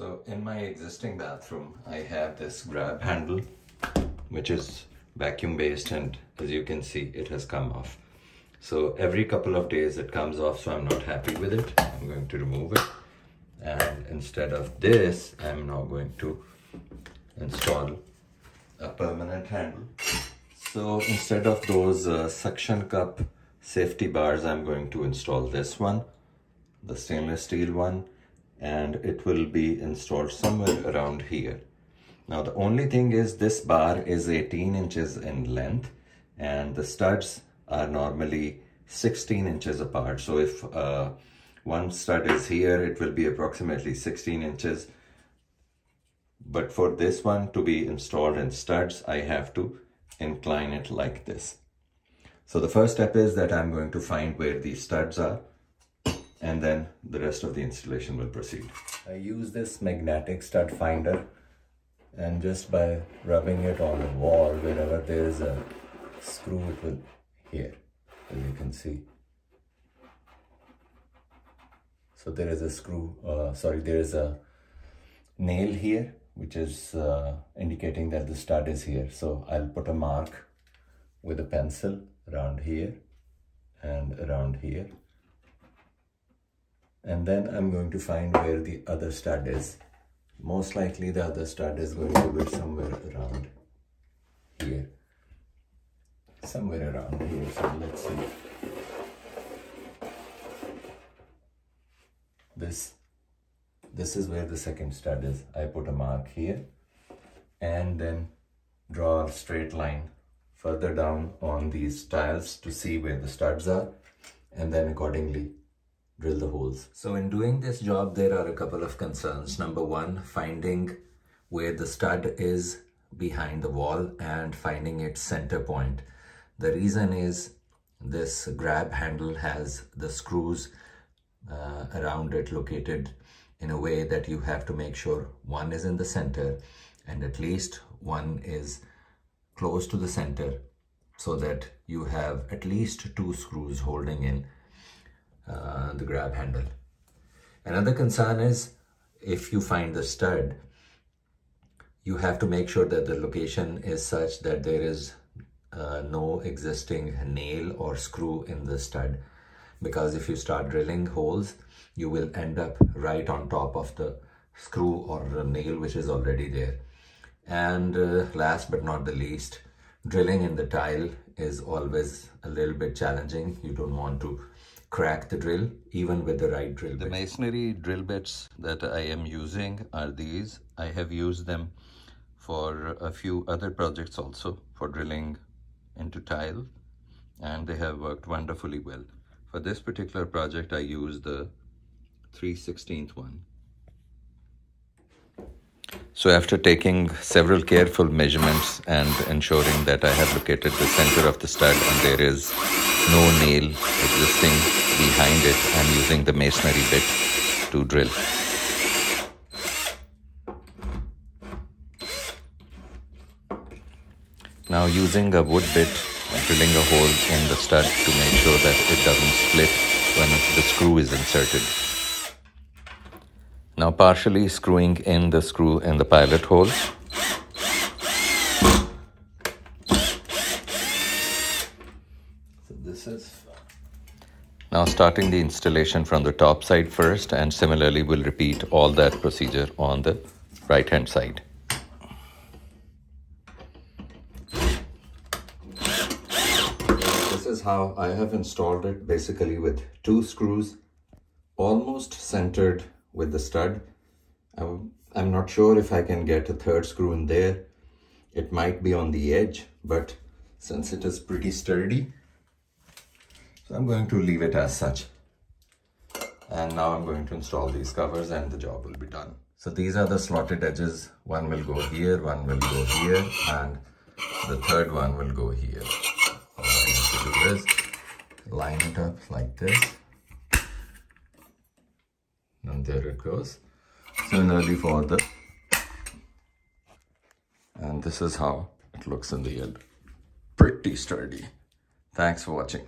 So in my existing bathroom, I have this grab handle, which is vacuum based and as you can see, it has come off. So every couple of days it comes off, so I'm not happy with it. I'm going to remove it. And instead of this, I'm now going to install a permanent handle. So instead of those uh, suction cup safety bars, I'm going to install this one, the stainless steel one, and it will be installed somewhere around here. Now the only thing is this bar is 18 inches in length and the studs are normally 16 inches apart. So if uh, one stud is here, it will be approximately 16 inches. But for this one to be installed in studs, I have to incline it like this. So the first step is that I'm going to find where these studs are and then the rest of the installation will proceed. I use this magnetic stud finder and just by rubbing it on the wall wherever there is a screw it will here as you can see. So there is a screw uh, sorry there is a nail here which is uh, indicating that the stud is here. So I'll put a mark with a pencil around here and around here and then I'm going to find where the other stud is. Most likely the other stud is going to be somewhere around here. Somewhere around here so let's see. This this is where the second stud is. I put a mark here and then draw a straight line further down on these tiles to see where the studs are. And then accordingly drill the holes. So in doing this job, there are a couple of concerns. Number one, finding where the stud is behind the wall and finding its center point. The reason is this grab handle has the screws uh, around it located in a way that you have to make sure one is in the center and at least one is close to the center so that you have at least two screws holding in uh, the grab handle. Another concern is if you find the stud, you have to make sure that the location is such that there is uh, no existing nail or screw in the stud. Because if you start drilling holes you will end up right on top of the screw or nail which is already there. And uh, last but not the least drilling in the tile is always a little bit challenging. You don't want to crack the drill even with the right drill bit. The masonry drill bits that I am using are these. I have used them for a few other projects also for drilling into tile and they have worked wonderfully well. For this particular project I used the 3 16th one. So after taking several careful measurements and ensuring that I have located the center of the stud and there is no nail existing behind it. I'm using the masonry bit to drill. Now using a wood bit, drilling a hole in the stud to make sure that it doesn't split when the screw is inserted. Now partially screwing in the screw in the pilot hole. Uh, now starting the installation from the top side first and similarly we'll repeat all that procedure on the right hand side. This is how I have installed it basically with two screws almost centered with the stud. Um, I'm not sure if I can get a third screw in there. It might be on the edge but since it is pretty sturdy so I'm going to leave it as such. And now I'm going to install these covers and the job will be done. So these are the slotted edges. One will go here, one will go here, and the third one will go here. All I need to do is line it up like this. And there it goes. Similarly for the... And this is how it looks in the end. Pretty sturdy. Thanks for watching.